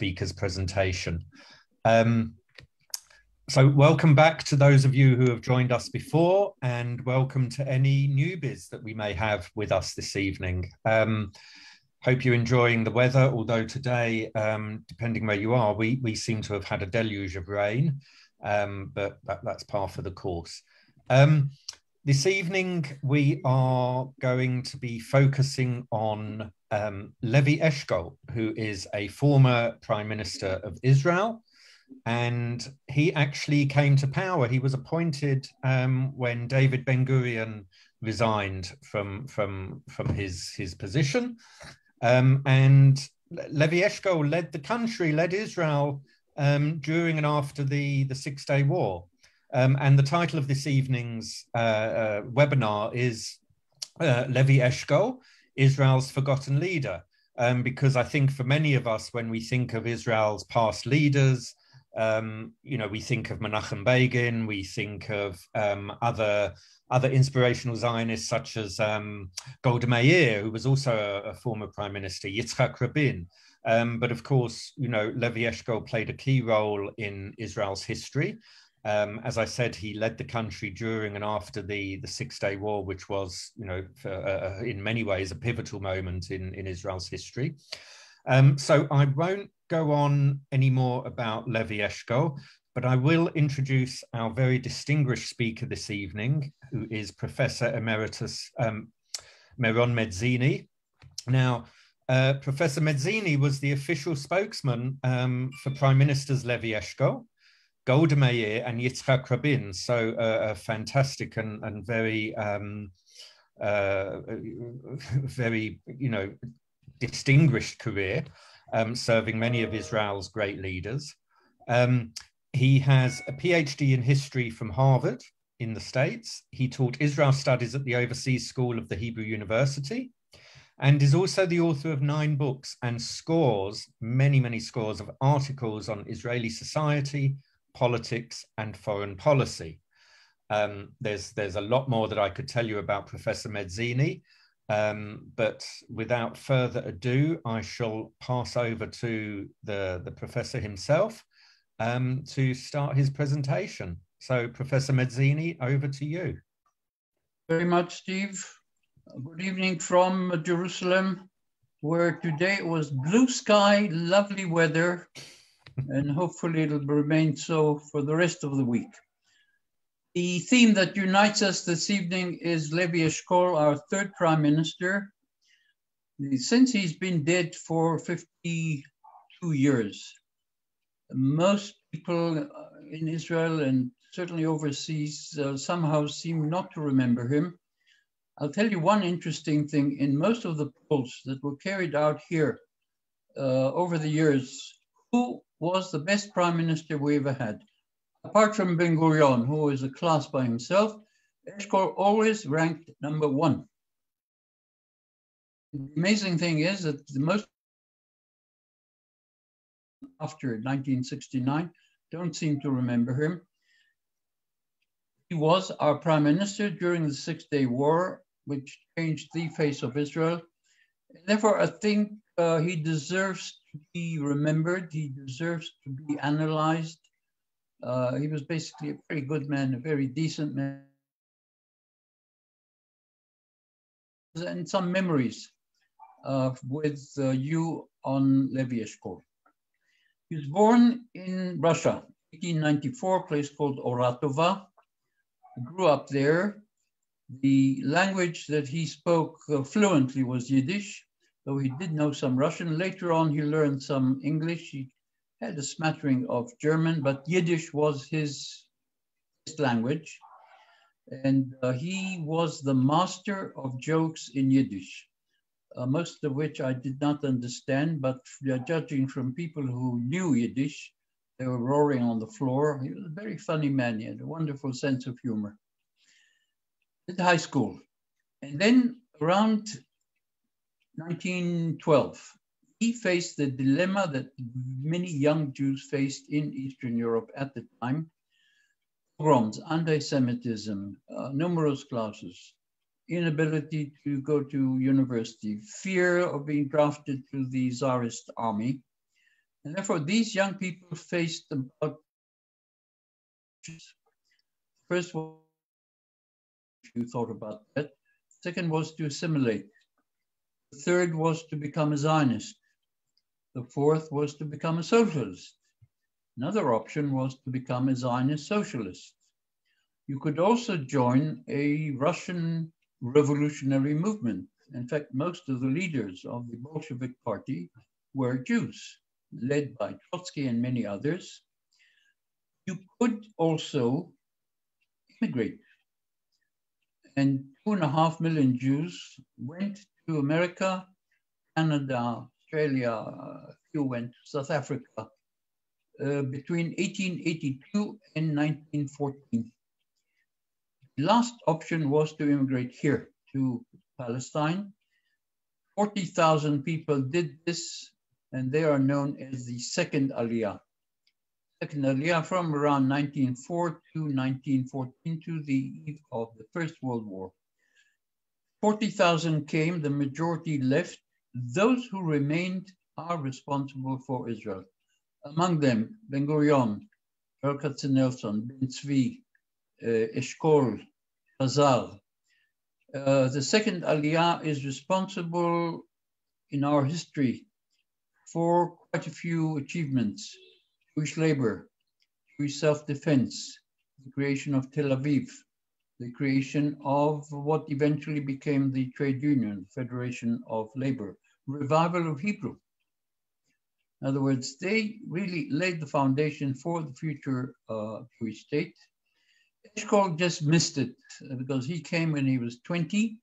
speaker's presentation. Um, so welcome back to those of you who have joined us before and welcome to any newbies that we may have with us this evening. Um, hope you're enjoying the weather, although today, um, depending where you are, we, we seem to have had a deluge of rain, um, but that, that's par for the course. Um, this evening, we are going to be focusing on um, Levi Eshkol, who is a former Prime Minister of Israel. And he actually came to power. He was appointed um, when David Ben Gurion resigned from, from, from his, his position. Um, and Levi Eshkol led the country, led Israel um, during and after the, the Six Day War. Um, and the title of this evening's uh, uh, webinar is uh, Levi Eshkol, Israel's Forgotten Leader. Um, because I think for many of us, when we think of Israel's past leaders, um, you know, we think of Menachem Begin, we think of um, other other inspirational Zionists such as um, Golda Meir, who was also a, a former prime minister, Yitzhak Rabin. Um, but of course, you know, Levi Eshkol played a key role in Israel's history. Um, as I said, he led the country during and after the, the Six Day War, which was, you know, for, uh, uh, in many ways a pivotal moment in, in Israel's history. Um, so I won't go on anymore about Levi Eshkol, but I will introduce our very distinguished speaker this evening, who is Professor Emeritus um, Meron Medzini. Now, uh, Professor Medzini was the official spokesman um, for Prime Ministers Levi Eshkol Golda Meir and Yitzhak Rabin. So uh, a fantastic and, and very, um, uh, very, you know, distinguished career, um, serving many of Israel's great leaders. Um, he has a PhD in history from Harvard in the States. He taught Israel studies at the Overseas School of the Hebrew University and is also the author of nine books and scores, many, many scores of articles on Israeli society, politics, and foreign policy. Um, there's, there's a lot more that I could tell you about Professor Medzini, um, but without further ado, I shall pass over to the, the professor himself um, to start his presentation. So Professor Medzini, over to you. Very much, Steve. Good evening from Jerusalem, where today it was blue sky, lovely weather, and hopefully it'll remain so for the rest of the week. The theme that unites us this evening is Levi Eshkol, our third prime minister. Since he's been dead for 52 years, most people in Israel and certainly overseas uh, somehow seem not to remember him. I'll tell you one interesting thing. In most of the polls that were carried out here uh, over the years, who was the best prime minister we ever had. Apart from Ben Gurion, who is a class by himself, Eshkol always ranked number one. The amazing thing is that the most after 1969 don't seem to remember him. He was our prime minister during the Six Day War, which changed the face of Israel. Therefore, I think uh, he deserves to be remembered. He deserves to be analyzed. Uh, he was basically a very good man, a very decent man. And some memories uh, with uh, you on Levi Eshkol. He was born in Russia, 1894, a place called Oratova. He grew up there. The language that he spoke uh, fluently was Yiddish though he did know some Russian. Later on, he learned some English. He had a smattering of German, but Yiddish was his, his language. And uh, he was the master of jokes in Yiddish, uh, most of which I did not understand, but judging from people who knew Yiddish, they were roaring on the floor. He was a very funny man. He had a wonderful sense of humor. At high school. And then around 1912, he faced the dilemma that many young Jews faced in Eastern Europe at the time. Pogroms, anti-Semitism, uh, numerous classes, inability to go to university, fear of being drafted to the Tsarist army. And therefore, these young people faced about first one, if you thought about that. Second was to assimilate. The third was to become a Zionist. The fourth was to become a socialist. Another option was to become a Zionist socialist. You could also join a Russian revolutionary movement. In fact, most of the leaders of the Bolshevik party were Jews, led by Trotsky and many others. You could also immigrate. And two and a half million Jews went to America, Canada, Australia, a few went to South Africa uh, between 1882 and 1914. The last option was to immigrate here to Palestine. 40,000 people did this, and they are known as the second Aliyah. Second Aliyah from around 1904 to 1914 to the eve of the First World War. 40,000 came, the majority left. Those who remained are responsible for Israel. Among them, Ben Gurion, Berl Katzenelson, Ben Tzvi, uh, Eshkol, Shazar. Uh, the second Aliyah is responsible in our history for quite a few achievements. Jewish labor, Jewish self-defense, the creation of Tel Aviv, the creation of what eventually became the trade union, Federation of Labor, revival of Hebrew. In other words, they really laid the foundation for the future uh, Jewish state. Eshkol just missed it uh, because he came when he was 20.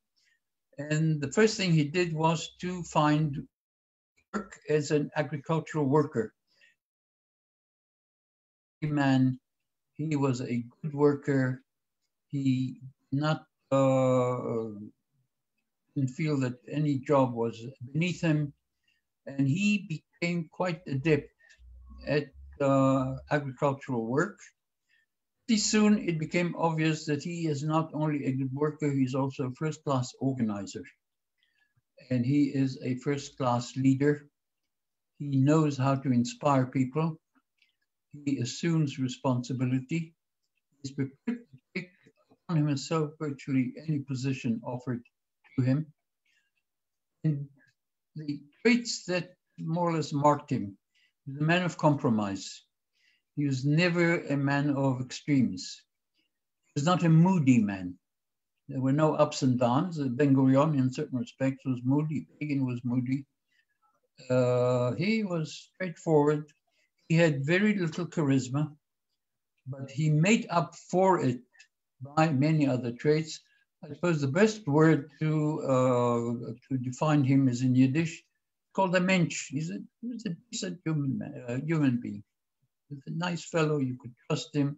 And the first thing he did was to find work as an agricultural worker. Man, he was a good worker. He not uh, didn't feel that any job was beneath him, and he became quite adept at uh, agricultural work pretty soon it became obvious that he is not only a good worker, he's also a first-class organizer. And he is a first-class leader. He knows how to inspire people. He assumes responsibility. He's prepared upon himself virtually any position offered to him. And the traits that more or less marked him, the man of compromise, he was never a man of extremes. He was not a moody man. There were no ups and downs. Ben Gurion, in certain respects, was moody. Begin was moody. Uh, he was straightforward. He had very little charisma, but he made up for it by many other traits. I suppose the best word to uh, to define him is in Yiddish, called a mensch. He's a, he's a decent human, uh, human being. He's a nice fellow, you could trust him.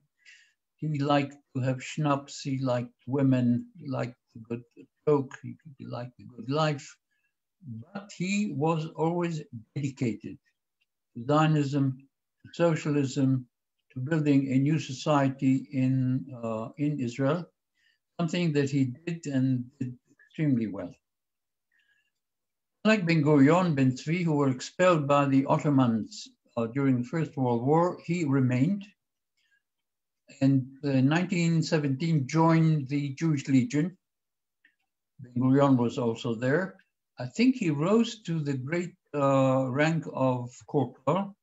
He liked to have schnapps, he liked women, he liked a good joke, he, he liked a good life. But he was always dedicated to Zionism, to socialism, to building a new society in, uh, in Israel, something that he did and did extremely well. Like Ben Gurion, Ben Tzvi, who were expelled by the Ottomans uh, during the First World War, he remained and in 1917 joined the Jewish Legion. Ben Gurion was also there. I think he rose to the great uh, rank of corporal,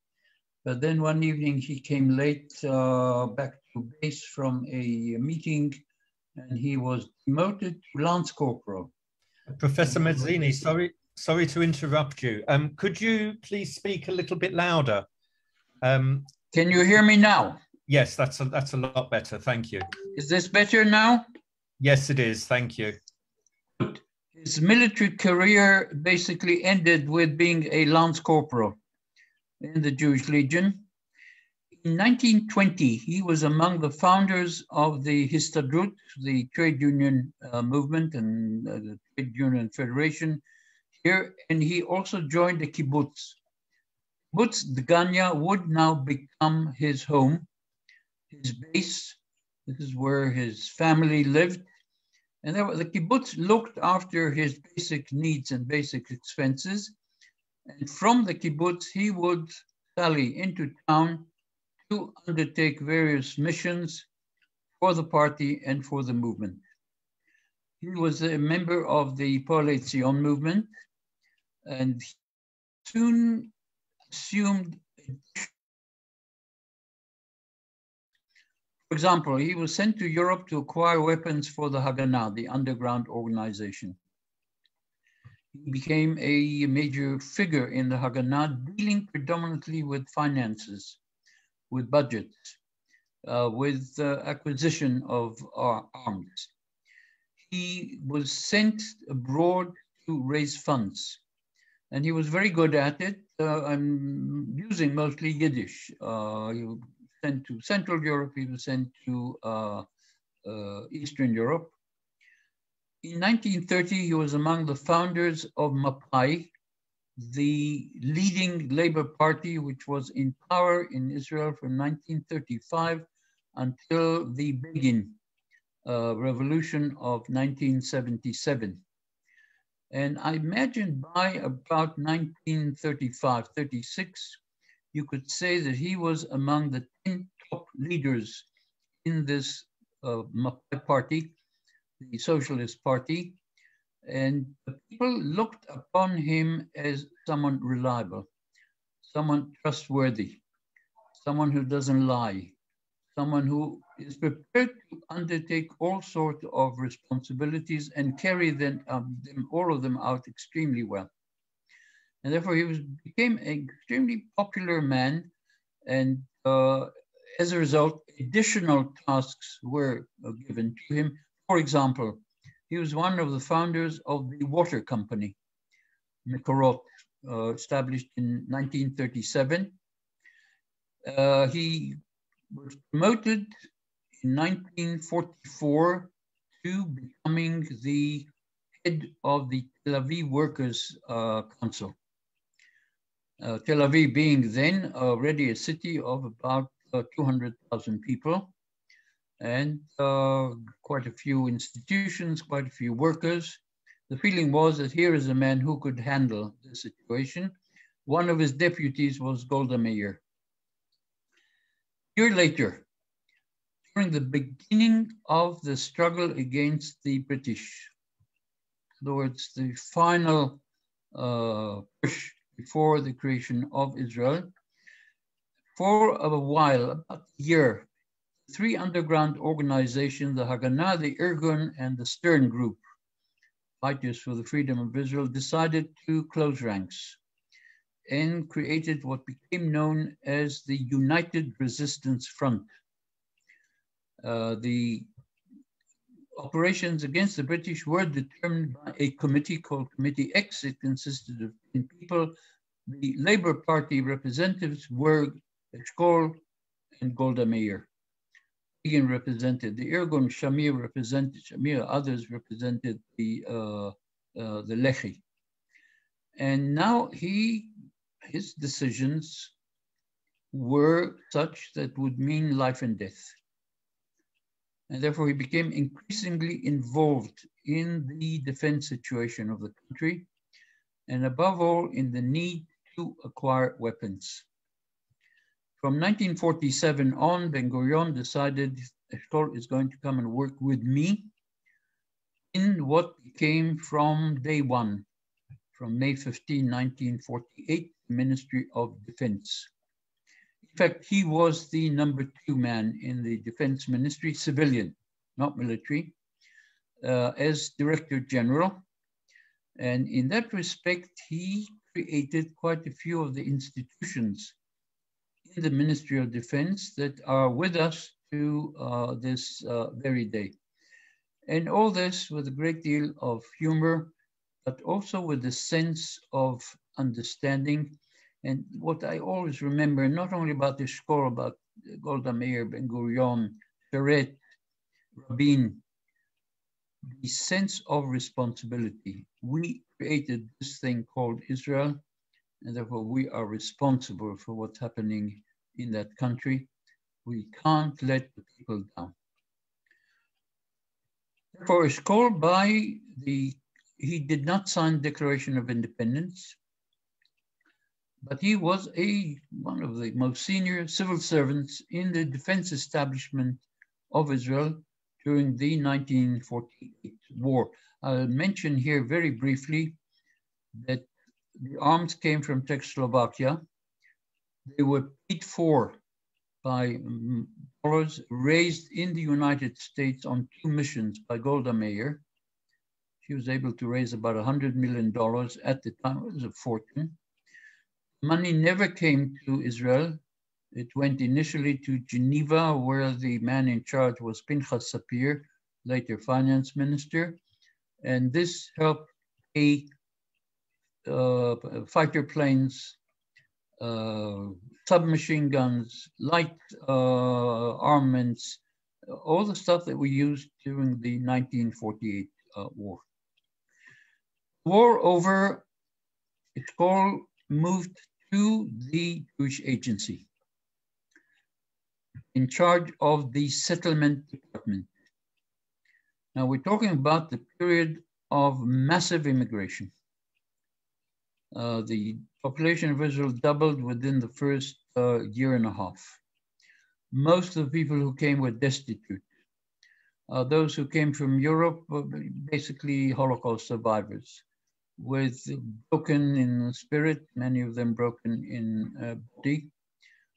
but then one evening he came late uh, back to base from a meeting and he was demoted to lance corporal. Professor Medzini, sorry, sorry to interrupt you. Um, could you please speak a little bit louder? Um, Can you hear me now? Yes, that's a, that's a lot better. Thank you. Is this better now? Yes, it is. Thank you. His military career basically ended with being a lance corporal in the Jewish Legion. In 1920, he was among the founders of the Histadrut, the trade union uh, movement and uh, the trade union federation here, and he also joined the kibbutz. Kibbutz Dgania would now become his home, his base. This is where his family lived. And there, the kibbutz looked after his basic needs and basic expenses. And from the kibbutz, he would sally into town to undertake various missions for the party and for the movement. He was a member of the Poale Zion movement and soon assumed For example, he was sent to Europe to acquire weapons for the Haganah, the underground organization. He became a major figure in the Haganah, dealing predominantly with finances, with budgets, uh, with uh, acquisition of uh, arms. He was sent abroad to raise funds, and he was very good at it. Uh, I'm using mostly Yiddish. Uh, he was sent to Central Europe, he was sent to uh, Eastern Europe. In 1930, he was among the founders of Mapai, the leading Labour Party, which was in power in Israel from 1935 until the Begin uh, revolution of 1977. And I imagine by about 1935, 36, you could say that he was among the 10 top leaders in this uh, party, the Socialist Party. And the people looked upon him as someone reliable, someone trustworthy, someone who doesn't lie, someone who is prepared to undertake all sorts of responsibilities and carry them, um, them, all of them out extremely well. And therefore, he was, became an extremely popular man. And uh, as a result, additional tasks were uh, given to him. For example, he was one of the founders of the water company, Mekorot, uh, established in 1937. Uh, he was promoted in 1944 to becoming the head of the Tel Aviv Workers' uh, Council. Uh, Tel Aviv being then already a city of about uh, 200,000 people and uh, quite a few institutions, quite a few workers. The feeling was that here is a man who could handle the situation. One of his deputies was Golda Meir. Year later, during the beginning of the struggle against the British, in other words, the final uh, push before the creation of Israel, for a while, about a year, three underground organizations, the Haganah, the Irgun, and the Stern Group, Fighters for the Freedom of Israel, decided to close ranks and created what became known as the United Resistance Front. Uh, the operations against the British were determined by a committee called Committee X. It consisted of 10 people. The Labour Party representatives were Eshkol and Golda Meir. Begin represented the Irgun, Shamir represented Shamir, others represented the uh, uh, the Lehi. And now he, his decisions were such that would mean life and death and therefore he became increasingly involved in the defense situation of the country, and above all, in the need to acquire weapons. From 1947 on, Ben Gurion decided Eshkol is going to come and work with me in what became from day one, from May 15, 1948, the Ministry of Defense. In fact, he was the number two man in the defense ministry, civilian, not military, uh, as director general. And in that respect, he created quite a few of the institutions the Ministry of Defense that are with us to uh, this uh, very day. And all this with a great deal of humor, but also with a sense of understanding and what I always remember, not only about the score about Golda Meir, Ben Gurion, Peres, Rabin, the sense of responsibility. We created this thing called Israel, and therefore we are responsible for what's happening in that country. We can't let the people down. Therefore, it's called by the, he did not sign Declaration of Independence but he was a one of the most senior civil servants in the defense establishment of Israel during the 1948 war. I'll mention here very briefly that the arms came from Czechoslovakia. They were paid for by dollars raised in the United States on two missions by Golda Meir. She was able to raise about $100 million at the time. It was a fortune. Money never came to Israel. It went initially to Geneva, where the man in charge was Pinchas Sapir, later finance minister. And this helped pay uh, fighter planes, submachine guns, light uh, armaments, all the stuff that we used during the 1948 uh, war. War over, Eshkol moved to the Jewish Agency in charge of the settlement department. Now we're talking about the period of massive immigration. Uh, the population of Israel doubled within the first uh, year and a half. Most of the people who came were destitute. Uh, those who came from Europe were basically Holocaust survivors with broken in spirit, many of them broken in uh, body,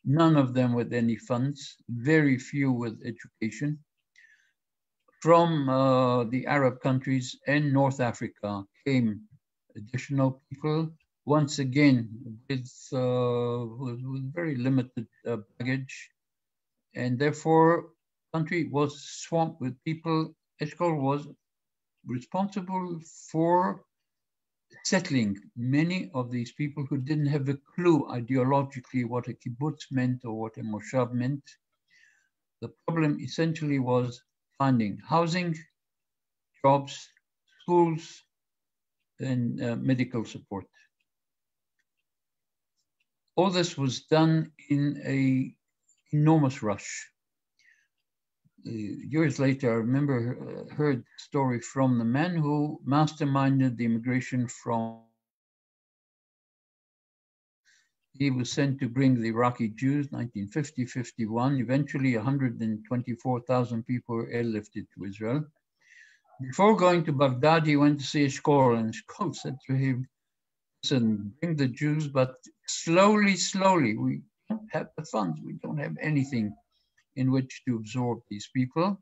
none of them with any funds, very few with education. From uh, the Arab countries and North Africa came additional people once again with, uh, with, with, very limited uh, baggage. And therefore, country was swamped with people. Eshkol was responsible for settling many of these people who didn't have a clue ideologically what a kibbutz meant or what a moshav meant. The problem essentially was finding housing, jobs, schools, and uh, medical support. All this was done in a enormous rush. Uh, years later, I remember uh, heard story from the man who masterminded the immigration from. He was sent to bring the Iraqi Jews, 1950-51. Eventually, 124,000 people were airlifted to Israel. Before going to Baghdad, he went to see Eshkol, and Eshkol said to him, listen, bring the Jews, but slowly, slowly. We don't have the funds. We don't have anything in which to absorb these people.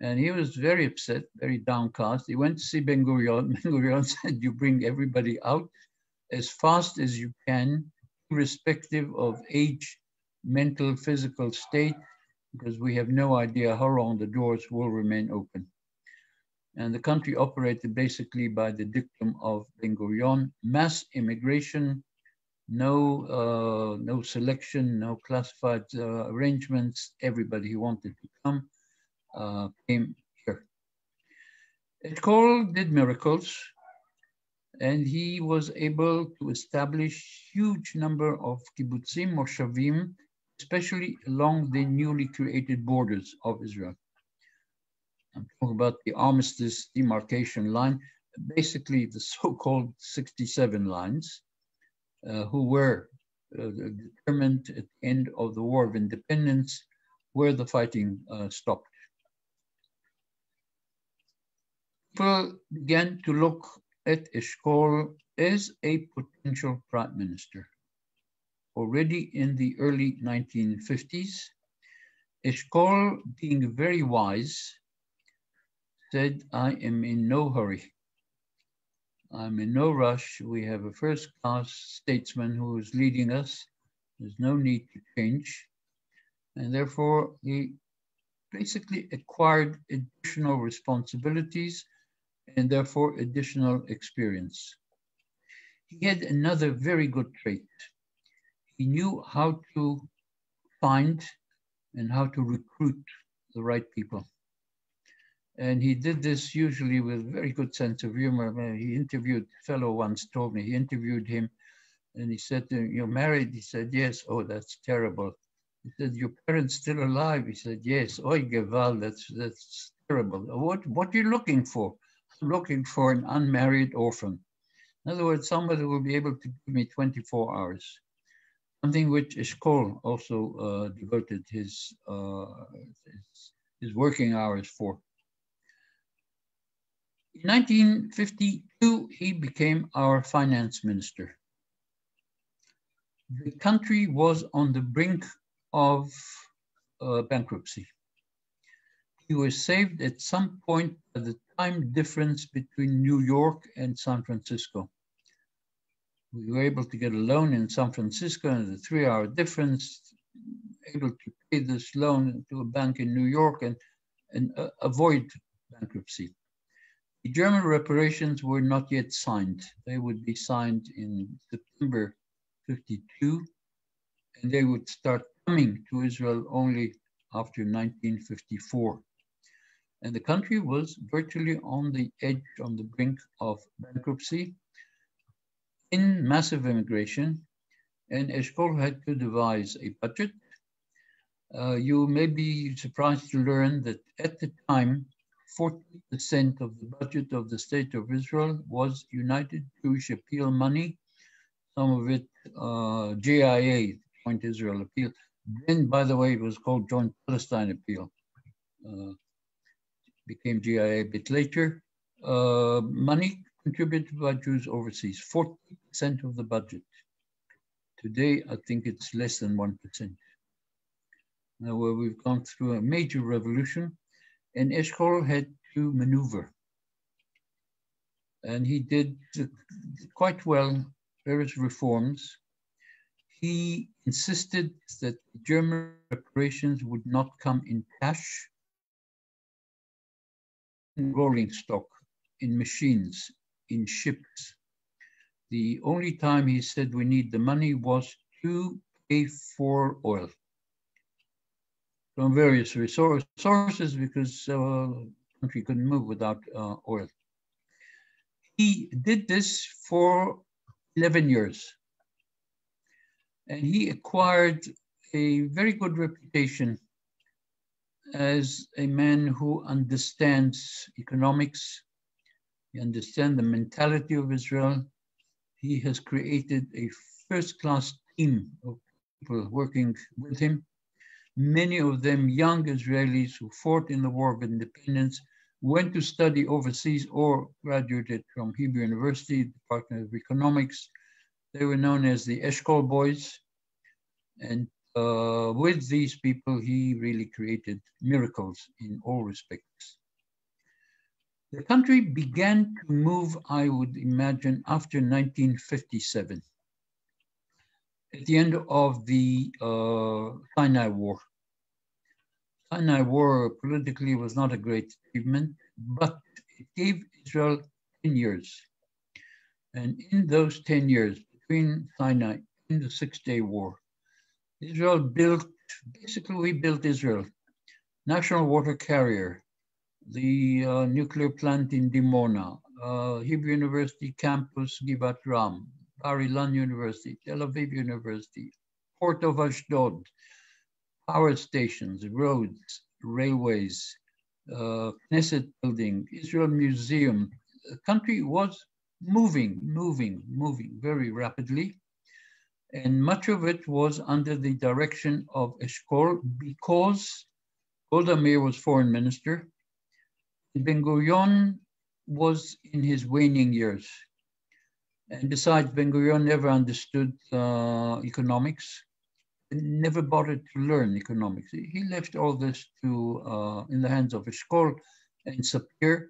And he was very upset, very downcast. He went to see Ben Gurion. Ben Gurion said, you bring everybody out as fast as you can, irrespective of age, mental, physical state, because we have no idea how long the doors will remain open. And the country operated basically by the dictum of Ben Gurion, mass immigration, no, uh, no selection, no classified uh, arrangements. Everybody who wanted to come uh, came here. Eshkol did miracles, and he was able to establish huge number of kibbutzim or shavim, especially along the newly created borders of Israel. I'm talking about the armistice demarcation line, basically the so-called 67 lines, uh, who were uh, determined at the end of the War of Independence where the fighting uh, stopped. People began to look at Eshkol as a potential prime minister. Already in the early 1950s, Eshkol, being very wise, said, I am in no hurry. I'm in no rush. We have a first class statesman who is leading us. There's no need to change. And therefore, he basically acquired additional responsibilities and therefore additional experience. He had another very good trait. He knew how to find and how to recruit the right people. And he did this usually with very good sense of humor. He interviewed, fellow once told me, he interviewed him and he said to him, you're married? He said, yes. Oh, that's terrible. He said, your parents still alive? He said, yes. Oi, Geval, that's, that's terrible. What, what are you looking for? I'm looking for an unmarried orphan. In other words, somebody will be able to give me 24 hours, something which Eshkol also uh, devoted his, uh, his, his working hours for. In 1952, he became our finance minister. The country was on the brink of uh, bankruptcy. He was saved at some point by the time difference between New York and San Francisco. We were able to get a loan in San Francisco and the three hour difference, able to pay this loan to a bank in New York and, and uh, avoid bankruptcy. The German reparations were not yet signed. They would be signed in September 52, and they would start coming to Israel only after 1954. And the country was virtually on the edge, on the brink of bankruptcy in massive immigration. And Eshkol had to devise a budget. Uh, you may be surprised to learn that at the time, 40% of the budget of the state of Israel was United Jewish Appeal money, some of it uh, JIA, Joint Israel Appeal. Then, by the way, it was called Joint Palestine Appeal. Uh, became GIA a bit later. Uh, money contributed by Jews overseas, 40% of the budget. Today, I think it's less than 1%. Now, where we've gone through a major revolution, and Eshkol had to maneuver. And he did quite well various reforms. He insisted that German reparations would not come in cash, in rolling stock, in machines, in ships. The only time he said we need the money was to pay for oil from various resource, sources because uh, country couldn't move without uh, oil. He did this for 11 years. And he acquired a very good reputation as a man who understands economics, he understands the mentality of Israel. He has created a first-class team of people working with him many of them young Israelis who fought in the War of Independence, went to study overseas or graduated from Hebrew University, Department of Economics. They were known as the Eshkol Boys. And uh, with these people, he really created miracles in all respects. The country began to move, I would imagine, after 1957 at the end of the uh, Sinai War. Sinai War politically was not a great achievement, but it gave Israel 10 years. And in those 10 years, between Sinai and the Six Day War, Israel built, basically, we built Israel. National water carrier, the uh, nuclear plant in Dimona, uh, Hebrew University campus, Givat Ram, Bar Ilan University, Tel Aviv University, Port of Ashdod, power stations, roads, railways, uh, Knesset building, Israel Museum. The country was moving, moving, moving very rapidly. And much of it was under the direction of Eshkol because Golda Meir was foreign minister. Ben Gurion was in his waning years. And besides, Ben Gurion never understood uh, economics never bothered to learn economics. He left all this to uh, in the hands of Eshkol and Sapir,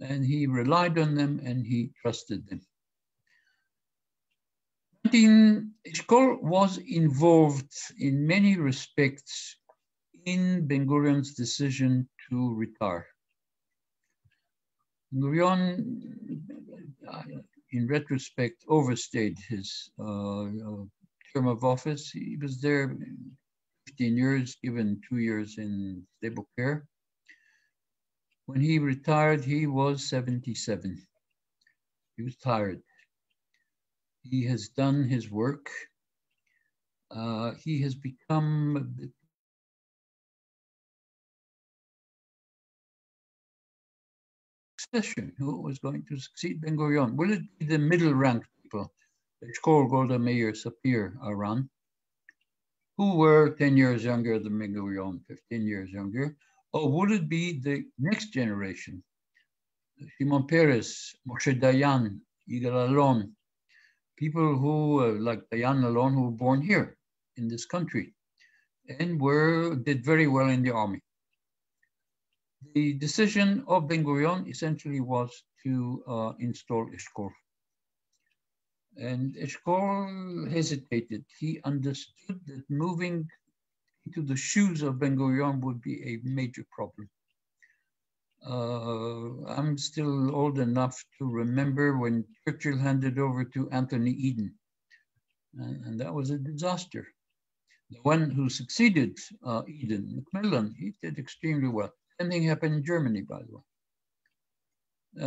and he relied on them and he trusted them. Martin Eshkol was involved in many respects in Ben Gurion's decision to retire. Gurion, uh, in retrospect, overstayed his uh, uh term of office. He was there 15 years, given two years in stable care. When he retired, he was 77. He was tired. He has done his work. Uh, he has become succession. Who was going to succeed Ben Gurion? Will it be the middle ranked people, Eshkol, Golda Meir, Sapir, Aran, who were 10 years younger than Ben Gurion, 15 years younger? Or would it be the next generation? Shimon Peres, Moshe Dayan, Yigal Allon, people who, uh, like Dayan Allon, who were born here in this country and were did very well in the army. The decision of Ben Gurion essentially was to uh, install Eshkol. And Eshkol hesitated. He understood that moving into the shoes of Ben Gurion would be a major problem. Uh, I'm still old enough to remember when Churchill handed over to Anthony Eden, and, and that was a disaster. The one who succeeded uh, Eden, Macmillan, he did extremely well. Same thing happened in Germany, by the way,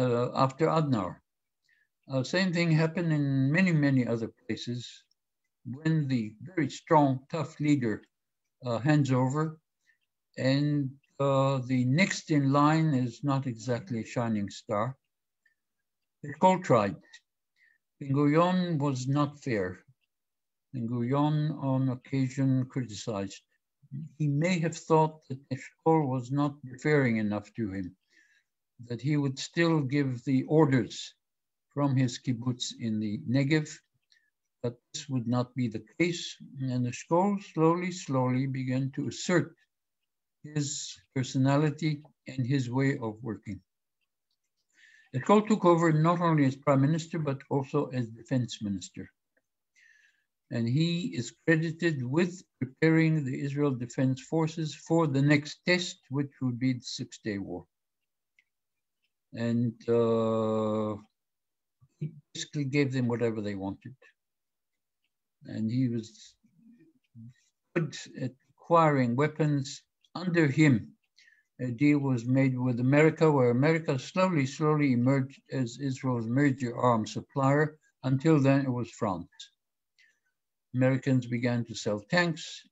uh, after Adenauer. Uh, same thing happened in many, many other places when the very strong, tough leader uh, hands over and uh, the next in line is not exactly a shining star. Eshkol tried. Ben was not fair. Ben on occasion criticized. He may have thought that Eshkol was not deferring enough to him, that he would still give the orders from his kibbutz in the Negev, but this would not be the case. And the Eshkol slowly, slowly began to assert his personality and his way of working. Eshkol took over not only as prime minister, but also as defense minister. And he is credited with preparing the Israel Defense Forces for the next test, which would be the Six Day War. And uh, he basically gave them whatever they wanted. And he was good at acquiring weapons under him, a deal was made with America, where America slowly, slowly emerged as Israel's major arms supplier. Until then, it was France. Americans began to sell tanks,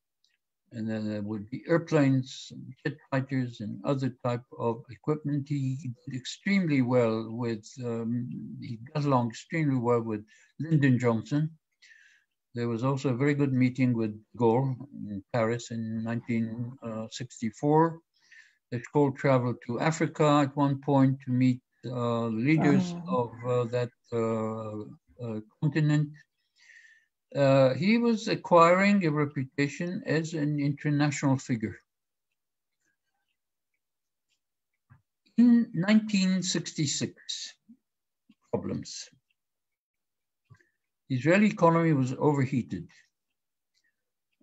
and then there would be airplanes, jet fighters, and other type of equipment. He did extremely well with, um, he got along extremely well with Lyndon Johnson, there was also a very good meeting with Gaulle in Paris in 1964. Eshkol traveled to Africa at one point to meet uh, leaders oh. of uh, that uh, uh continent. Uh, he was acquiring a reputation as an international figure. In 1966, problems. The Israeli economy was overheated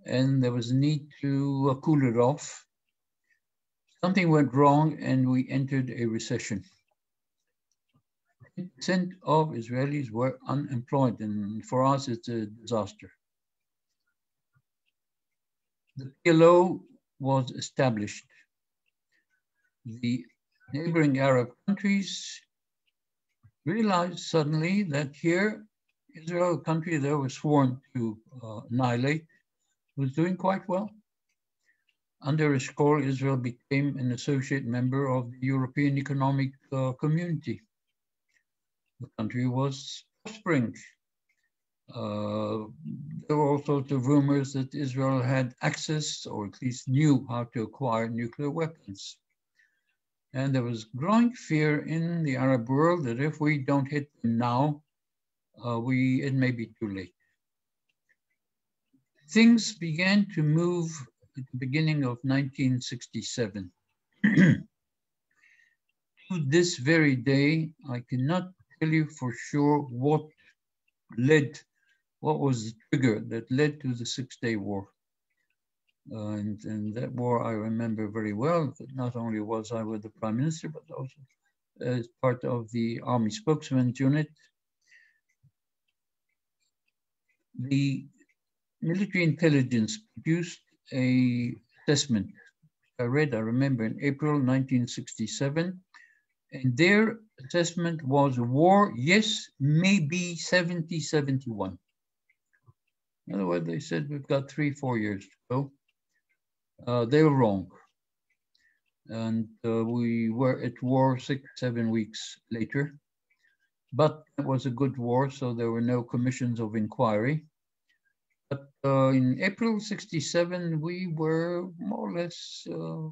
and there was a need to cool it off. Something went wrong and we entered a recession. Percent of Israelis were unemployed, and for us, it's a disaster. The PLO was established. The neighboring Arab countries realized suddenly that here Israel, a country that was sworn to uh, annihilate, was doing quite well. Under Eshkol, Israel became an associate member of the European Economic uh, Community. The country was prospering. Uh, there were all sorts of rumors that Israel had access, or at least knew how to acquire nuclear weapons. And there was growing fear in the Arab world that if we don't hit them now, uh, we it may be too late. Things began to move at the beginning of 1967. to this very day, I cannot tell you for sure what led, what was the trigger that led to the Six-Day War. And, and that war I remember very well. That not only was I with the prime minister, but also as part of the army spokesman unit the military intelligence produced a assessment I read, I remember, in April 1967, and their assessment was war, yes, maybe 70, 71. In other words, they said we've got three, four years to go. Uh, they were wrong. And uh, we were at war six, seven weeks later. But it was a good war, so there were no commissions of inquiry. But uh, in April 67, we were more or less uh,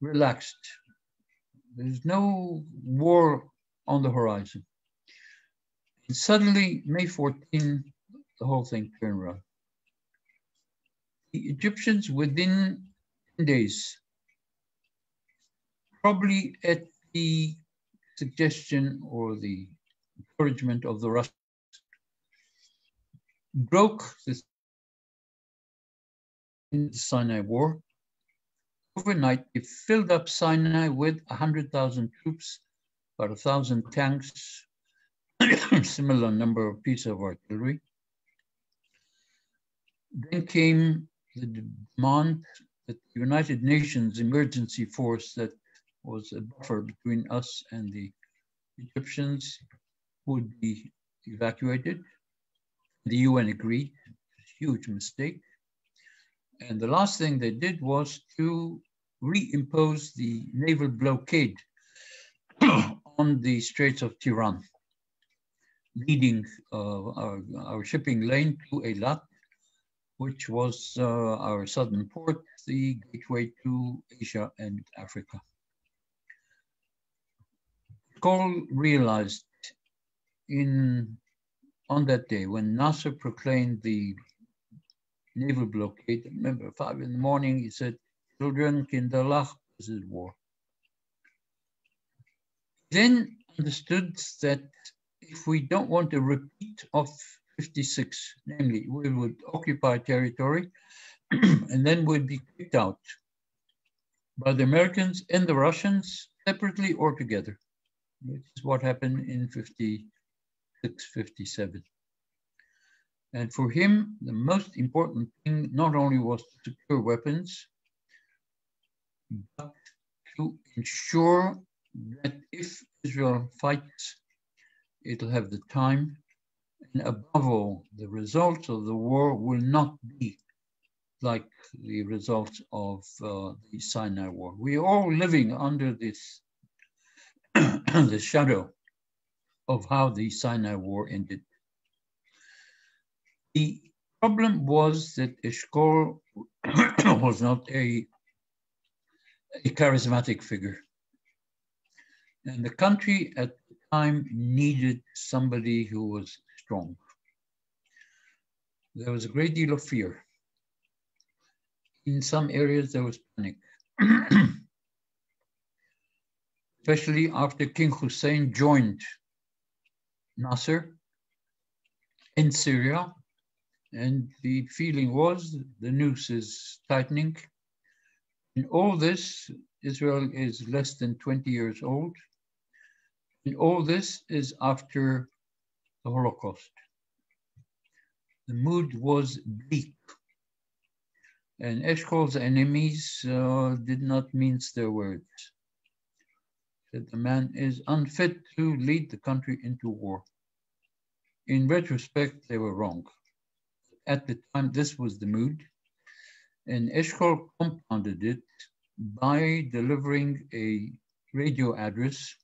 relaxed. There's no war on the horizon. And suddenly, May 14, the whole thing turned around. The Egyptians, within 10 days, probably at the suggestion or the encouragement of the Russians, broke the Sinai War. Overnight, it filled up Sinai with 100,000 troops, about 1,000 tanks, similar number of pieces of artillery. Then came the demand that the United Nations emergency force that was a buffer between us and the Egyptians would be evacuated. The UN agreed, huge mistake. And the last thing they did was to reimpose the naval blockade on the Straits of Tiran, leading uh, our, our, shipping lane to Eilat, which was uh, our southern port, the gateway to Asia and Africa. Cole realized in on that day when Nasser proclaimed the naval blockade, remember five in the morning, he said, children, kinderlach, this is war. Then understood that if we don't want a repeat of 56, namely we would occupy territory and then we'd be kicked out by the Americans and the Russians separately or together, which is what happened in 56, 57. And for him, the most important thing not only was to secure weapons, but to ensure that if Israel fights, it'll have the time. And above all, the results of the war will not be like the results of uh, the Sinai War. We are all living under this the shadow of how the Sinai War ended. The problem was that Eshkol was not a, a charismatic figure. And the country at the time needed somebody who was strong. There was a great deal of fear. In some areas, there was panic. Especially after King Hussein joined Nasser in Syria and the feeling was the noose is tightening. In all this, Israel is less than 20 years old. And all this is after the Holocaust. The mood was bleak. And Eshkol's enemies uh, did not mince their words. That the man is unfit to lead the country into war. In retrospect, they were wrong at the time, this was the mood. And Eshkol compounded it by delivering a radio address.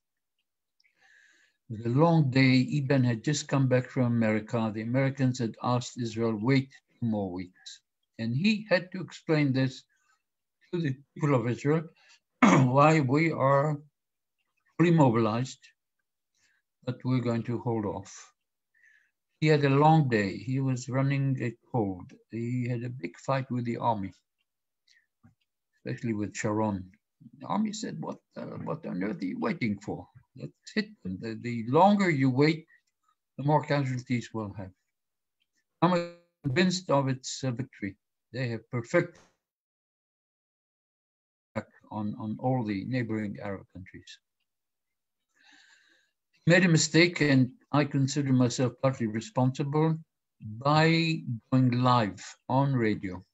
The long day, Eban had just come back from America. The Americans had asked Israel, wait two more weeks. And he had to explain this to the people of Israel, why we are fully mobilized, but we're going to hold off he had a long day. He was running a cold. He had a big fight with the army, especially with Sharon. The army said, what, uh, what on earth are you waiting for? Let's hit them. The, the longer you wait, the more casualties we'll have. I'm convinced of its uh, victory. They have perfect on, on all the neighboring Arab countries. Made a mistake and I consider myself partly responsible by going live on radio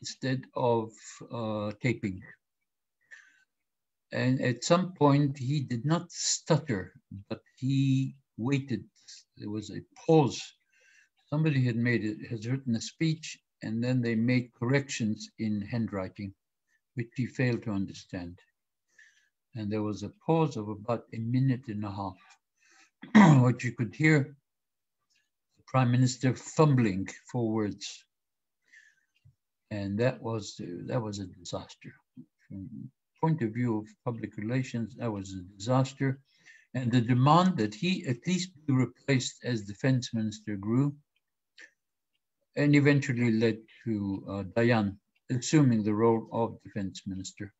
instead of uh, taping. And at some point, he did not stutter, but he waited. There was a pause. Somebody had made it, has written a speech, and then they made corrections in handwriting. which he failed to understand. And there was a pause of about a minute and a half, which you could hear the Prime Minister fumbling for words. And that was, that was a disaster. From point of view of public relations, that was a disaster. And the demand that he at least be replaced as defense minister grew and eventually led to uh, Dayan assuming the role of defense minister.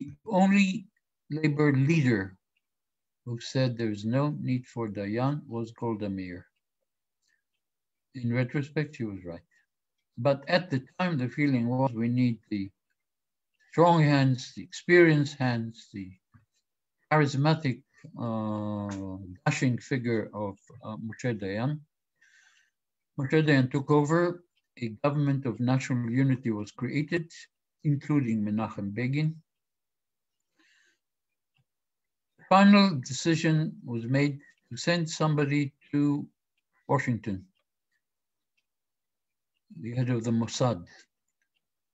The only labor leader who said there's no need for Dayan was Golda Meir. In retrospect, she was right. But at the time, the feeling was we need the strong hands, the experienced hands, the charismatic, uh, dashing figure of uh, Moshe Dayan. Moshe Dayan took over. A government of national unity was created, including Menachem Begin. Final decision was made to send somebody to Washington, the head of the Mossad.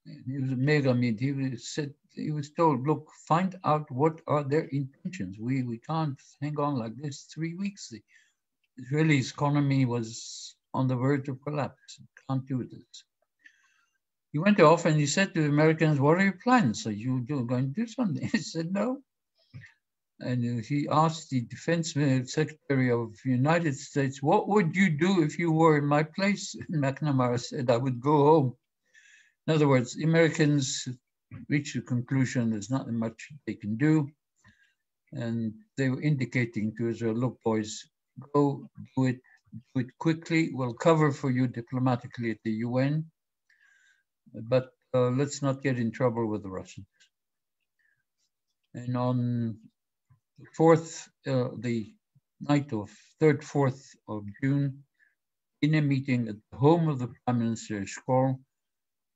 And he was Meir Amit. He was said he was told, look, find out what are their intentions. We we can't hang on like this three weeks. The Israeli economy was on the verge of collapse. Can't do this. He went off and he said to the Americans, what are your plans? Are you going to do something? He said, no. And he asked the defense secretary of the United States, what would you do if you were in my place? And McNamara said, I would go home. In other words, Americans reached the conclusion there's not much they can do. And they were indicating to Israel, look, boys, go do it do it quickly. We'll cover for you diplomatically at the UN, but uh, let's not get in trouble with the Russians. And on fourth, uh, the night of third, fourth of June, in a meeting at the home of the Prime Minister Eshkol,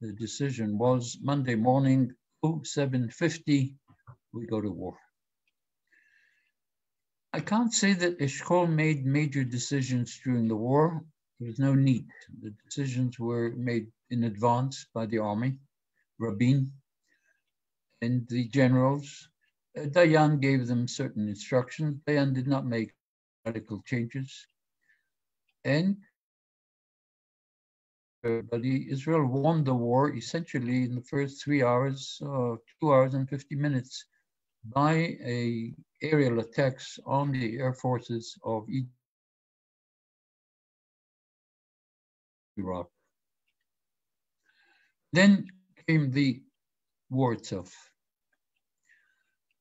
the decision was Monday morning, 0750, we go to war. I can't say that Eshkol made major decisions during the war. There was no need. The decisions were made in advance by the army, Rabin, and the generals. Dayan gave them certain instructions. Dayan did not make radical changes. And but Israel won the war essentially in the first three hours, uh, two hours and 50 minutes by a aerial attacks on the air forces of Iraq. Then came the war itself.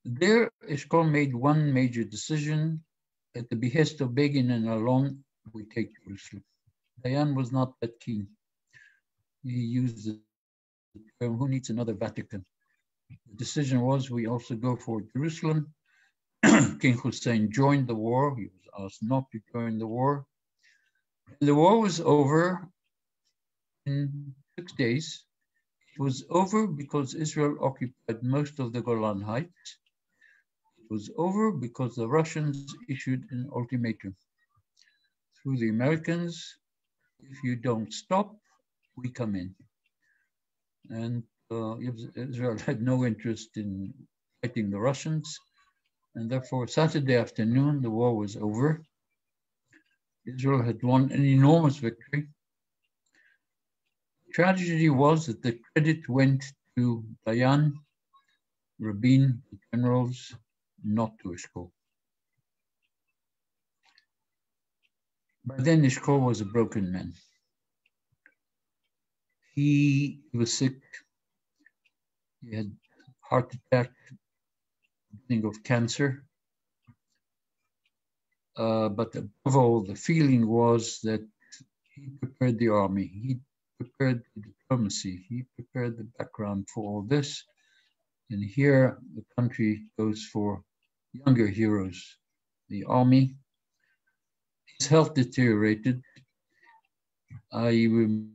There, Eshkol made one major decision at the behest of Begin and Alon, we take Jerusalem. Dayan was not that keen. He used the term, who needs another Vatican? The decision was we also go for Jerusalem. King Hussein joined the war. He was asked not to join the war. And the war was over in six days. It was over because Israel occupied most of the Golan Heights. Was over because the Russians issued an ultimatum through the Americans, if you don't stop, we come in. And uh, Israel had no interest in fighting the Russians. And therefore, Saturday afternoon, the war was over. Israel had won an enormous victory. Tragedy was that the credit went to Dayan, Rabin, the generals, not to Eshkol. By then, Eshkol was a broken man. He, he was sick. He had heart attack, beginning of cancer. Uh, but above all, the feeling was that he prepared the army, he prepared the diplomacy, he prepared the background for all this. And here the country goes for younger heroes, the army. His health deteriorated. I remember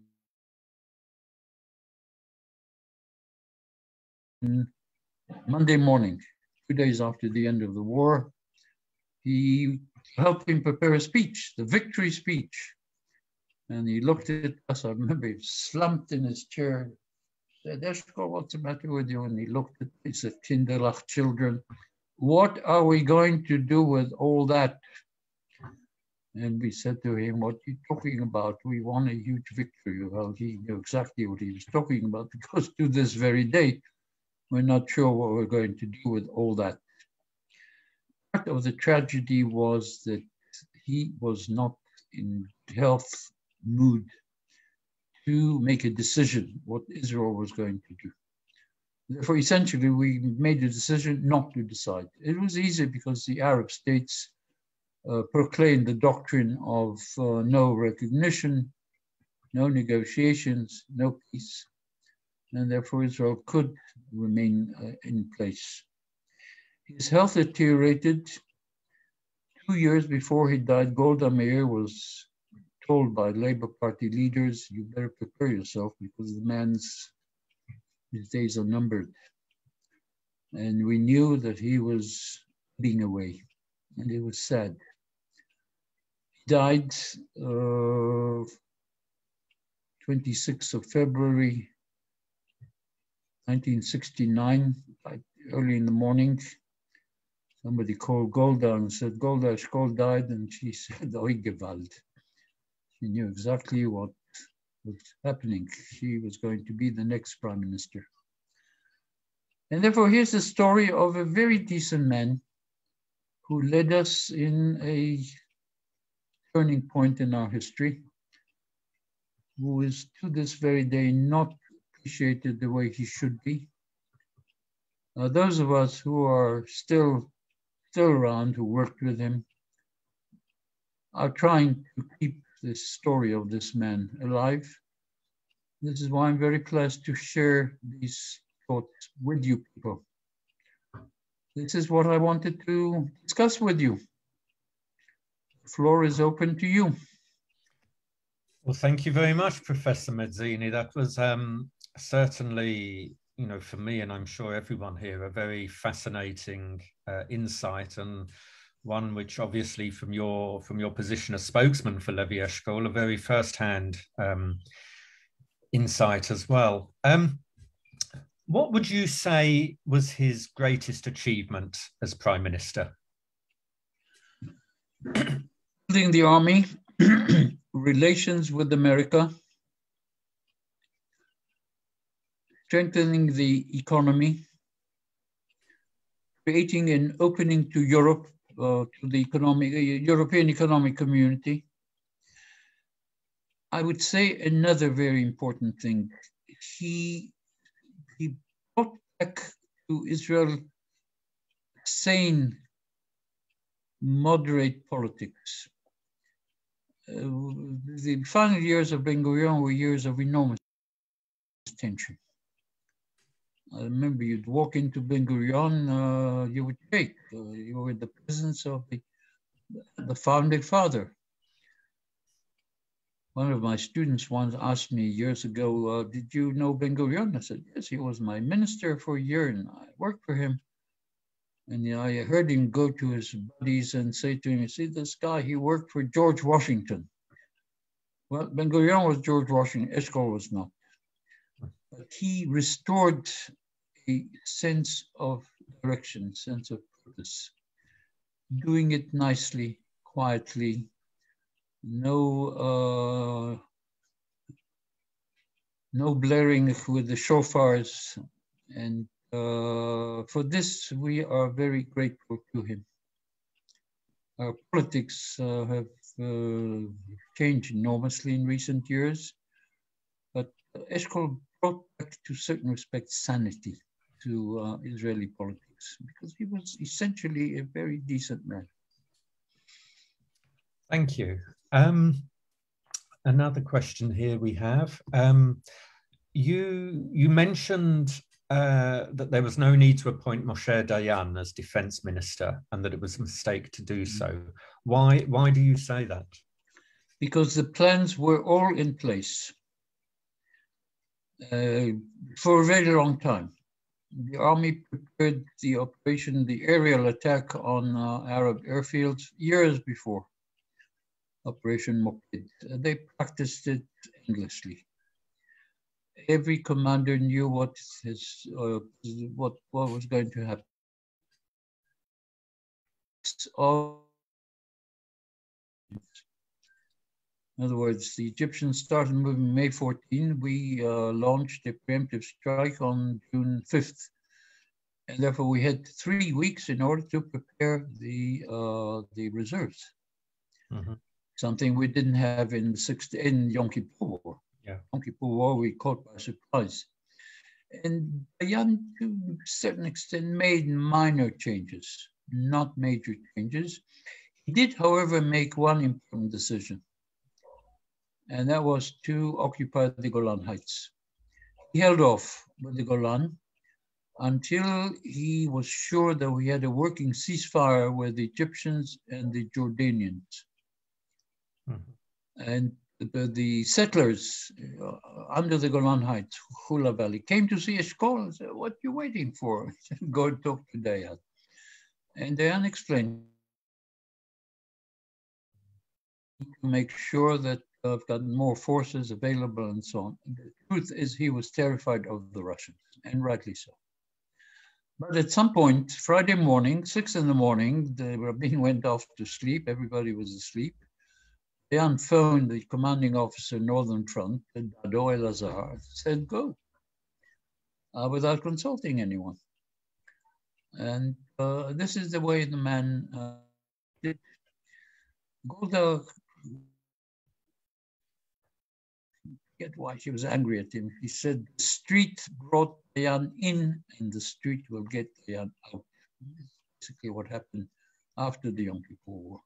Monday morning, two days after the end of the war, he helped him prepare a speech, the victory speech. And he looked at us, I remember he slumped in his chair, said, Eshkol, what's the matter with you? And he looked at his Kinderlach children. What are we going to do with all that? And we said to him, What are you talking about? We won a huge victory. Well, he knew exactly what he was talking about because to this very day, we're not sure what we're going to do with all that. Part of the tragedy was that he was not in health mood to make a decision what Israel was going to do. Therefore, essentially, we made a decision not to decide. It was easy because the Arab states uh, proclaimed the doctrine of uh, no recognition, no negotiations, no peace, and therefore Israel could remain uh, in place. His health deteriorated. Two years before he died, Golda Meir was told by Labour Party leaders, you better prepare yourself because the man's his days are numbered. And we knew that he was being away, and it was sad. He died uh, 26th of February 1969, like early in the morning. Somebody called Golda and said, Golda Eshkol died, and she said, Oi Gewalt. She knew exactly what was happening. She was going to be the next prime minister. And therefore, here's the story of a very decent man who led us in a turning point in our history, who is to this very day not appreciated the way he should be. Uh, those of us who are still still around, who worked with him, are trying to keep this story of this man alive. This is why I'm very pleased to share these thoughts with you people. This is what I wanted to discuss with you. The floor is open to you. Well, thank you very much, Professor Medzini. That was um, certainly, you know, for me, and I'm sure everyone here, a very fascinating uh, insight and one which obviously from your from your position as spokesman for Levi Eshkol, a very first-hand um, insight as well. Um, what would you say was his greatest achievement as prime minister? Building the army, relations with America, strengthening the economy, creating an opening to Europe uh, to the economic, uh, European Economic Community. I would say another very important thing. He, he brought back to Israel sane, moderate politics. Uh, the final years of Ben Gurion were years of enormous tension. I remember you'd walk into Ben Gurion, uh, you would shake. Uh, you were in the presence of the, the founding father. One of my students once asked me years ago, uh, did you know Ben Gurion? I said, yes, he was my minister for a year and I worked for him. And you know, I heard him go to his buddies and say to him, you see this guy, he worked for George Washington. Well, Ben Gurion was George Washington, Eshkol was not. But he restored sense of direction, sense of purpose, doing it nicely, quietly, no uh, no blaring with the shofars, and uh, for this we are very grateful to him. Our politics uh, have uh, changed enormously in recent years, but Eshkol brought back to certain respects sanity to uh, Israeli politics because he was essentially a very decent man. Thank you. Um, another question here we have. Um, you you mentioned uh, that there was no need to appoint Moshe Dayan as defense minister and that it was a mistake to do so. Why why do you say that? Because the plans were all in place uh, for a very long time the army prepared the operation, the aerial attack on uh, Arab airfields years before Operation Moked. Uh, they practiced it endlessly. every commander knew what his uh, what what was going to happen. In other words, the Egyptians started moving May 14. We uh, launched a preemptive strike on June 5th. And therefore, we had three weeks in order to prepare the, uh, the reserves. Mm-hmm. Something we didn't have in, six, in Yom Kippur War. Yeah. Yom Kippur War, we caught by surprise. And Dayan, to a certain extent, made minor changes, not major changes. He did, however, make one important decision and that was to occupy the Golan Heights. He held off with the Golan until he was sure that we had a working ceasefire with the Egyptians and the Jordanians. Mm-hmm. And the, the settlers uh, under the Golan Heights, Hula Valley, came to see Eshkol and said, What are you waiting for? Go and talk to Dayan. And Dayan explained to make sure that I've got more forces available and so on. The truth is he was terrified of the Russians, and rightly so. But at some point, Friday morning, six in the morning, the Rabin went off to sleep. Everybody was asleep. Dayan phoned the commanding officer, Northern Front, Dado Elazar, said, go, uh, without consulting anyone. And uh, this is the way the man uh, did. Golda get why she was angry at him. He said, the street brought Dayan in and the street will get Dayan out. That's Basically what happened after the Yom Kippur War.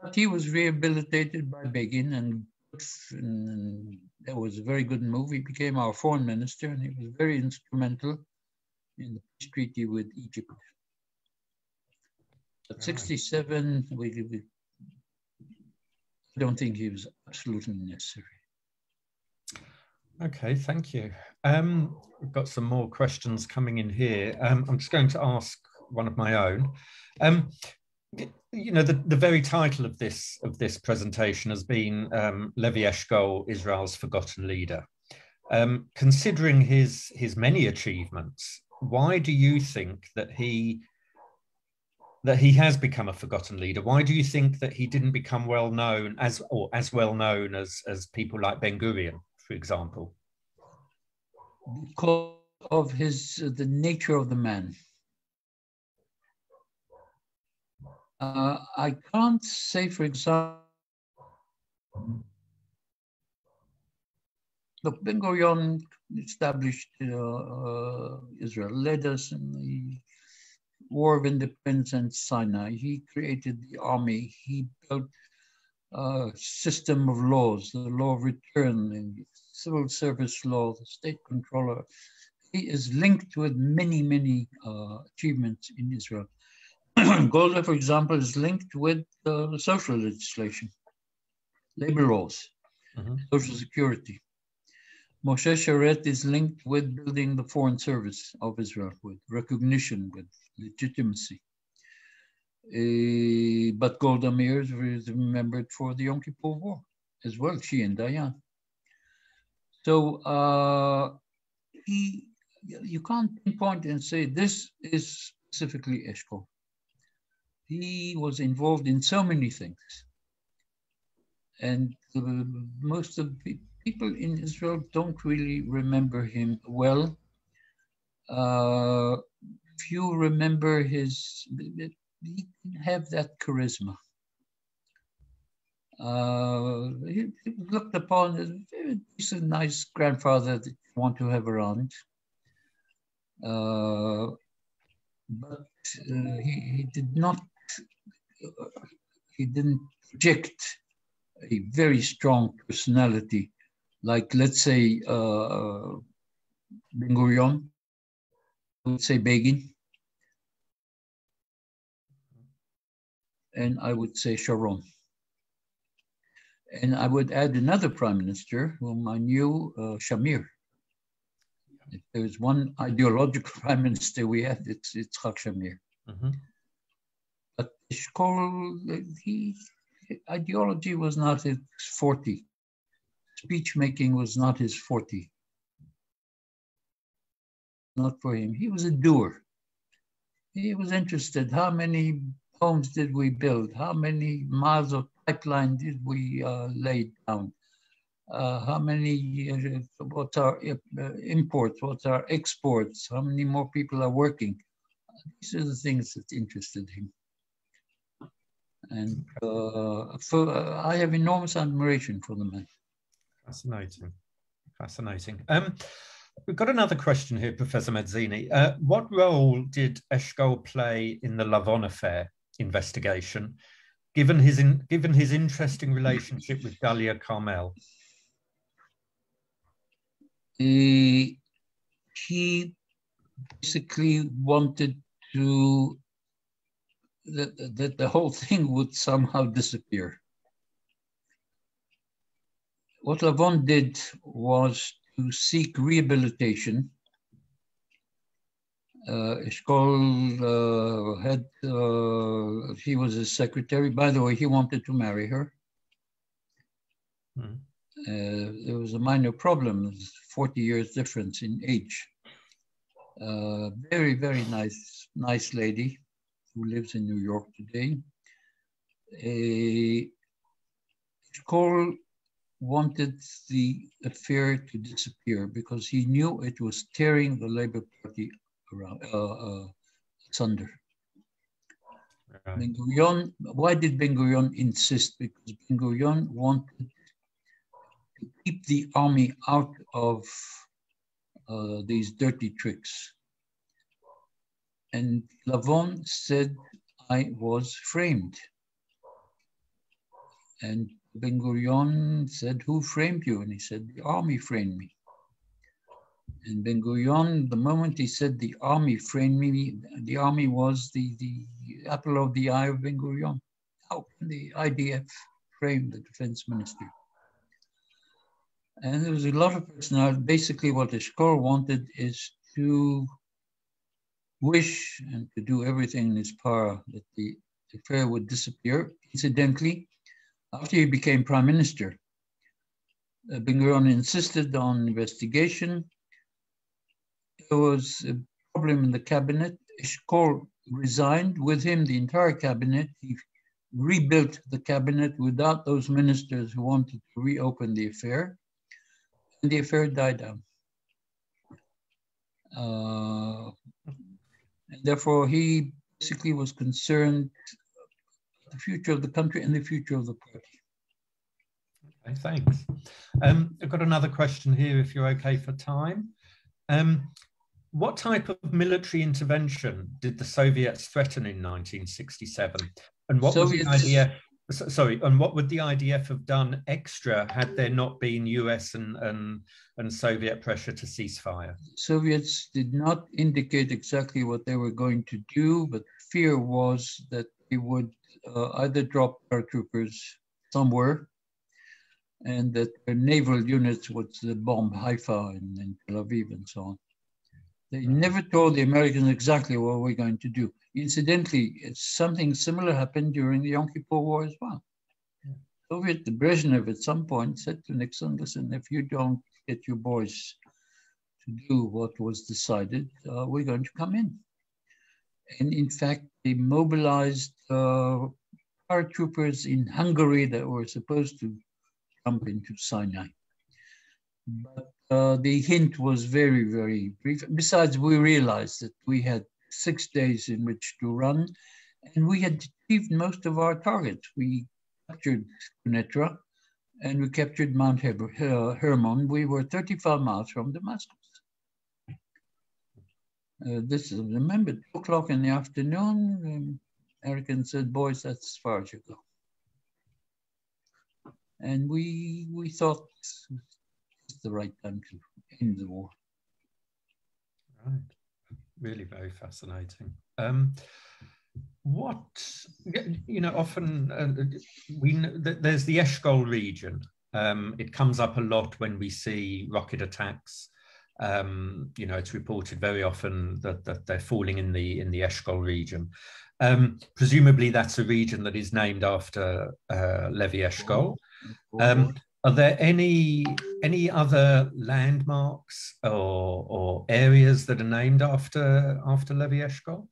But he was rehabilitated by Begin and, and that was a very good move. He became our foreign minister and he was very instrumental in the peace treaty with Egypt. At 67, we, we, I don't think he was absolutely necessary. Okay, thank you. Um, we've got some more questions coming in here. Um, I'm just going to ask one of my own. Um, you know, the, the very title of this of this presentation has been um, Levi Eshkol, Israel's forgotten leader. Um, considering his his many achievements, why do you think that he that he has become a forgotten leader? Why do you think that he didn't become well known as or as well known as as people like Ben Gurion? For example? Because of his uh, the nature of the man. Uh, I can't say, for example, look, Ben Gurion established uh, uh, Israel, led us in the War of Independence and Sinai. He created the army. He built a system of laws, the law of return, the civil service law, the state controller. He is linked with many, many uh, achievements in Israel. Golda, for example, is linked with uh, social legislation, labor laws, mm-hmm. social security. Moshe Sharett is linked with building the foreign service of Israel, with recognition, with legitimacy. Uh, but Golda Meir is remembered for the Yom Kippur War as well, she and Dayan. So uh, he, you can't pinpoint and say this is specifically Eshkol. He was involved in so many things. And most of the people in Israel don't really remember him well. Uh, few remember his, he didn't have that charisma. Uh, he, he, looked upon as a nice grandfather that you want to have around. Uh, but uh, he, he did not, he didn't project a very strong personality, like let's say uh, Ben Gurion, let's say Begin, and I would say Sharon. And I would add another prime minister whom I knew, uh, Shamir. If there's one ideological prime minister we had, it's Yitzhak Shamir. Mm-hmm. But Eshkol, he, ideology was not his forte. Speech making was not his forte. not for him. He was a doer. He was interested. How many homes did we build? How many miles of pipeline did we uh, lay down? Uh, how many, uh, what's our uh, imports, what's our exports, how many more people are working. These are the things that interested him. And uh, for, uh, I have enormous admiration for the man. Fascinating, fascinating. Um, we've got another question here, Professor Medzini. Uh, what role did Eshkol play in the Lavon affair investigation, given his in, given his interesting relationship with Dalia Carmel? he, he basically wanted to that, that the whole thing would somehow disappear. What Lavon did was to seek rehabilitation. Uh, Eshkol uh, had, uh, he was his secretary. By the way, he wanted to marry her. Mm. Uh, there was a minor problem, 40 years difference in age. Uh, very, very nice, nice lady who lives in New York today. A Cole wanted the affair to disappear because he knew it was tearing the Labour Party around, uh, uh, asunder. Right. Ben Gurion, why did Ben Gurion insist? Because Ben Gurion wanted to keep the army out of uh, these dirty tricks. And Lavon said, I was framed. And Ben Gurion said, Who framed you? And he said, The army framed me. And Ben Gurion, the moment he said the army framed me, the army was the, the apple of the eye of Ben Gurion. How can the IDF frame the defense minister? And there was a lot of personality. Basically, what the wanted is to wish and to do everything in his power that the affair would disappear. Incidentally, after he became prime minister, uh, Ben Gurion insisted on investigation. There was a problem in the cabinet. Eshkol resigned. With him, the entire cabinet. He rebuilt the cabinet without those ministers who wanted to reopen the affair and the affair died down. Uh, and therefore, he basically was concerned the future of the country and the future of the party. Okay, thanks. Um, I've got another question here, if you're okay for time. Um, what type of military intervention did the Soviets threaten in 1967? And what Soviets, was the idea sorry, and what would the IDF have done extra had there not been US and, and, and Soviet pressure to ceasefire? Soviets did not indicate exactly what they were going to do, but fear was that they would uh, either drop paratroopers somewhere and that their naval units would the bomb Haifa and, and Tel Aviv and so on. They never told the Americans exactly what we're going to do. Incidentally, something similar happened during the Yom Kippur War as well. Yeah. Soviet Brezhnev at some point said to Nixon, listen, if you don't get your boys to do what was decided, uh, we're going to come in. And in fact, they mobilized uh, paratroopers in Hungary that were supposed to jump into Sinai. But uh, the hint was very, very brief. Besides, we realized that we had six days in which to run, and we had achieved most of our targets. We captured Quneitra, and we captured Mount Her Hermon. We were 35 miles from Damascus. Uh, this is, remember, two o'clock in the afternoon, um, American said, boys, that's as far as you go. And we, we thought the right time to end the war. Right. Really very fascinating. Um, what you know often uh, we know there's the Eshkol region. Um, it comes up a lot when we see rocket attacks. Um, you know, it's reported very often that, that they're falling in the in the Eshkol region. Um, presumably, that's a region that is named after uh, Levi Eshkol. Um, are there any any other landmarks or, or areas that are named after after Levi Eshkol?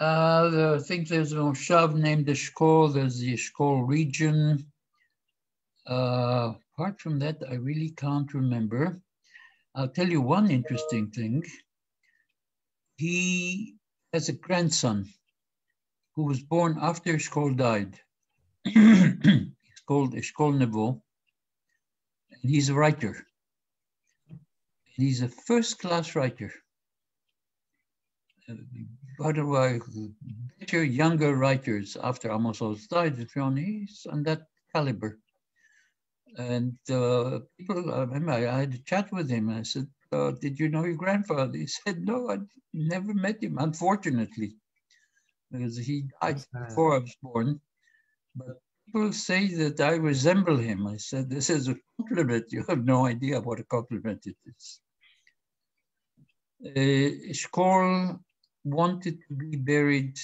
Uh, I think there's a Moshav named Eshkol. There's the Eshkol region. Uh, apart from that, I really can't remember. I'll tell you one interesting thing. He has a grandson who was born after Eshkol died. He's called Eshkol Nevo, and he's a writer. And he's a first-class writer. Uh, by the way, better younger writers after Amos Oz died, he's on that caliber. And uh, people, I remember I had a chat with him. I said, uh, Did you know your grandfather? He said, No, I never met him, unfortunately, because he died before I was born. But people say that I resemble him. I said, This is a compliment. You have no idea what a compliment it is. Uh, Eshkol wanted to be buried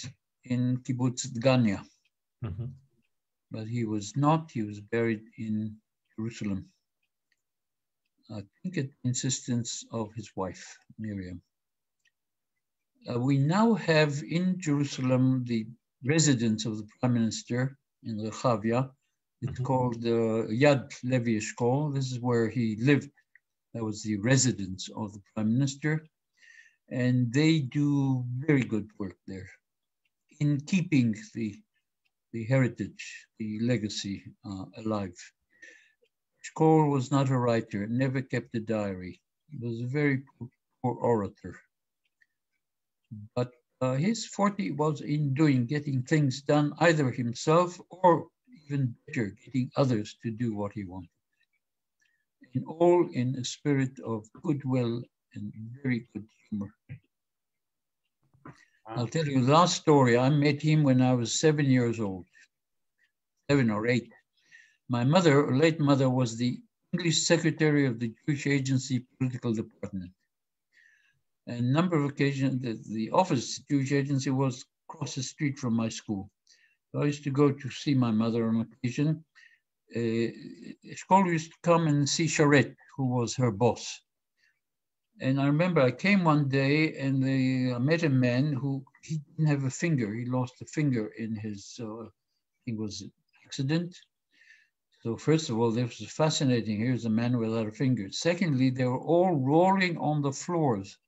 in Kibbutz Dgania, mm-hmm. but he was not. He was buried in Jerusalem. I think at the insistence of his wife, Miriam. Uh, we now have in Jerusalem the residence of the prime minister in Rechavia. It's mm-hmm. called uh, Yad Levi Eshkol. This is where he lived. That was the residence of the prime minister. And they do very good work there in keeping the, the heritage, the legacy uh, alive. Eshkol was not a writer, never kept a diary. He was a very poor orator. But uh, his forte was in doing, getting things done either himself or even better, getting others to do what he wanted. In all in a spirit of goodwill and very good humor. I'll tell you the last story. I met him when I was seven years old, seven or eight. My mother, late mother, was the English secretary of the Jewish Agency Political Department. A number of occasions, the, the office, Jewish Agency, was across the street from my school. So I used to go to see my mother on occasion. Uh, Eshkol used to come and see Sharett, who was her boss. And I remember I came one day and they, I met a man who he didn't have a finger. He lost a finger in his, uh, I think it was accident. So first of all, this was fascinating. Here's a man without a finger. Secondly, they were all rolling on the floors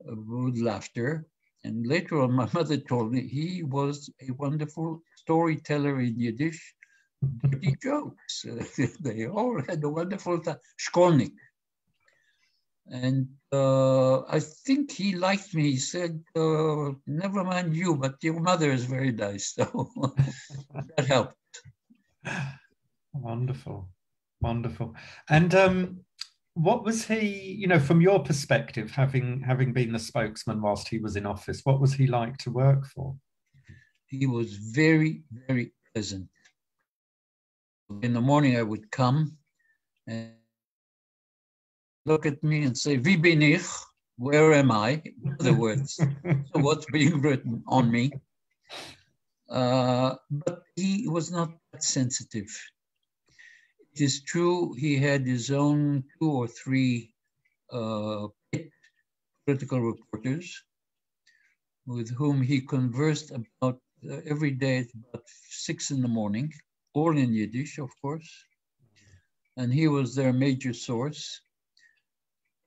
with laughter. And later on, my mother told me he was a wonderful storyteller in Yiddish, dirty jokes. they all had a wonderful time. Shkolnik. And uh, I think he liked me. He said, uh, never mind you, but your mother is very nice. So that helped. Wonderful, wonderful. And um, what was he? You know, from your perspective, having having been the spokesman whilst he was in office, what was he like to work for? He was very, very pleasant. In the morning, I would come and look at me and say, "Wie bin ich?" Where am I? In other words, so what's being written on me? Uh, but he was not that sensitive. It is true he had his own two or three uh, political reporters with whom he conversed about uh, every day at about six in the morning, all in Yiddish, of course. And he was their major source.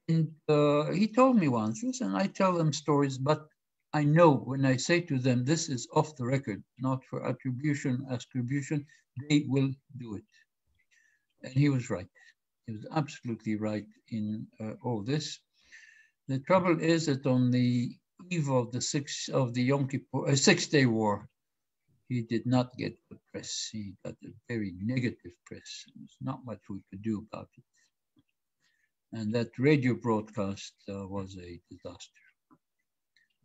And uh, he told me once, listen, I tell them stories, but I know when I say to them, this is off the record, not for attribution, attribution, they will do it. And he was right. He was absolutely right in uh, all this. The trouble is that on the eve of the six of the Yom Kippur, uh, Six Day War, he did not get the press. He got a very negative press. There's not much we could do about it. And that radio broadcast uh, was a disaster.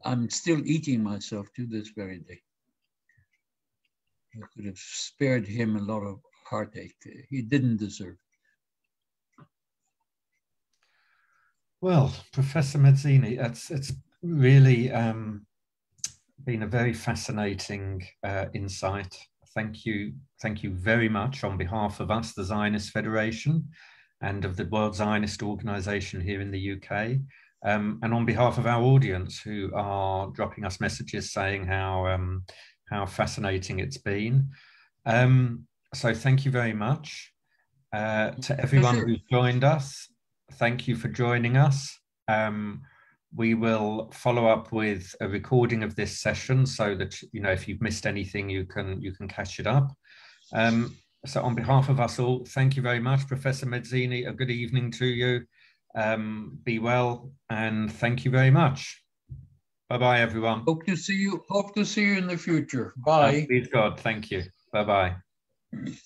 I'm still eating myself to this very day. I could have spared him a lot of heartache. He didn't deserve. It. Well, Professor Medzini, it's it's really um, been a very fascinating uh, insight. thank you, thank you very much on behalf of us, the Zionist Federation, and of the World Zionist Organization here in the UK. Um, and on behalf of our audience who are dropping us messages saying how, um, how fascinating it's been. Um, so thank you very much. Uh, to everyone who's joined us, thank you for joining us. Um, we will follow up with a recording of this session so that you know if you've missed anything, you can you can catch it up. Um, so on behalf of us all, thank you very much, Professor Medzini. A good evening to you. Um, be well, and thank you very much. Bye bye, everyone. Hope to see you. Hope to see you in the future. Bye. Uh, please God, thank you. Bye bye. Mm-hmm.